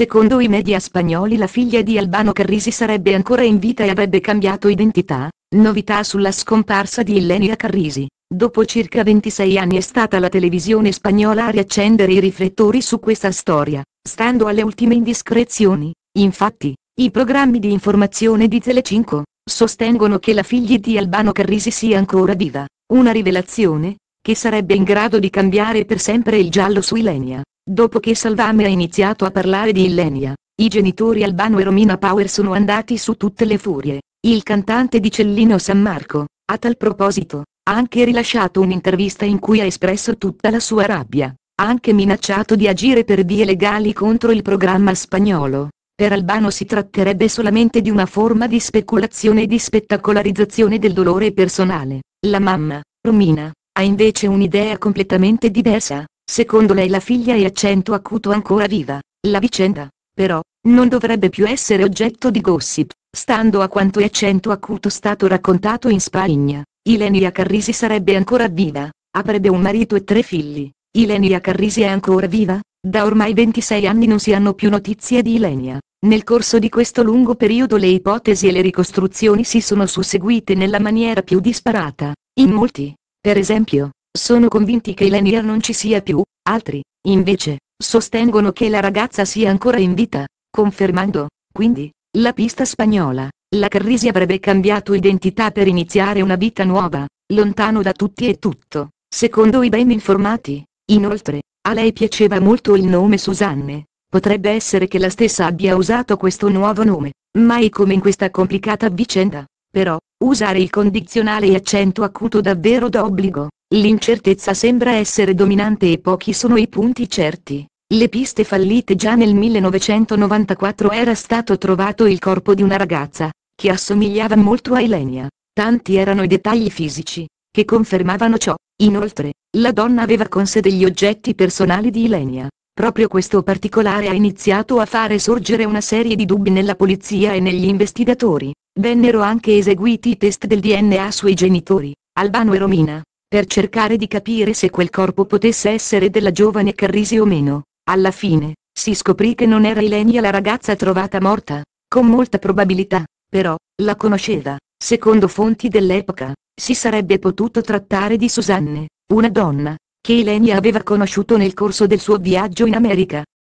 Secondo i media spagnoli la figlia di Albano Carrisi sarebbe ancora in vita e avrebbe cambiato identità, novità sulla scomparsa di Illenia Carrisi. Dopo circa 26 anni è stata la televisione spagnola a riaccendere i riflettori su questa storia, stando alle ultime indiscrezioni. Infatti, i programmi di informazione di Telecinco sostengono che la figlia di Albano Carrisi sia ancora viva, una rivelazione che sarebbe in grado di cambiare per sempre il giallo su Ilenia. Dopo che Salvame ha iniziato a parlare di Illenia, i genitori Albano e Romina Power sono andati su tutte le furie. Il cantante di Cellino San Marco, a tal proposito, ha anche rilasciato un'intervista in cui ha espresso tutta la sua rabbia. Ha anche minacciato di agire per vie legali contro il programma spagnolo. Per Albano si tratterebbe solamente di una forma di speculazione e di spettacolarizzazione del dolore personale. La mamma, Romina, ha invece un'idea completamente diversa. Secondo lei la figlia è accento acuto ancora viva. La vicenda, però, non dovrebbe più essere oggetto di gossip, stando a quanto è accento acuto stato raccontato in Spagna. Ilenia Carrisi sarebbe ancora viva, avrebbe un marito e tre figli. Ilenia Carrisi è ancora viva? Da ormai 26 anni non si hanno più notizie di Ilenia. Nel corso di questo lungo periodo le ipotesi e le ricostruzioni si sono susseguite nella maniera più disparata. In molti, per esempio, sono convinti che Lanier non ci sia più, altri, invece, sostengono che la ragazza sia ancora in vita, confermando, quindi, la pista spagnola. La Carrisi avrebbe cambiato identità per iniziare una vita nuova, lontano da tutti e tutto. Secondo i ben informati, inoltre, a lei piaceva molto il nome Susanne. Potrebbe essere che la stessa abbia usato questo nuovo nome, mai come in questa complicata vicenda. Però, usare il condizionale e accento acuto davvero d'obbligo. L'incertezza sembra essere dominante e pochi sono i punti certi. Le piste fallite già nel 1994 era stato trovato il corpo di una ragazza, che assomigliava molto a Elenia. Tanti erano i dettagli fisici, che confermavano ciò. Inoltre, la donna aveva con sé degli oggetti personali di Ilenia. Proprio questo particolare ha iniziato a fare sorgere una serie di dubbi nella polizia e negli investigatori. Vennero anche eseguiti i test del DNA sui genitori, Albano e Romina per cercare di capire se quel corpo potesse essere della giovane Carrisi o meno. Alla fine, si scoprì che non era Ilenia la ragazza trovata morta. Con molta probabilità, però, la conosceva. Secondo fonti dell'epoca, si sarebbe potuto trattare di Susanne, una donna, che Ilenia aveva conosciuto nel corso del suo viaggio in America.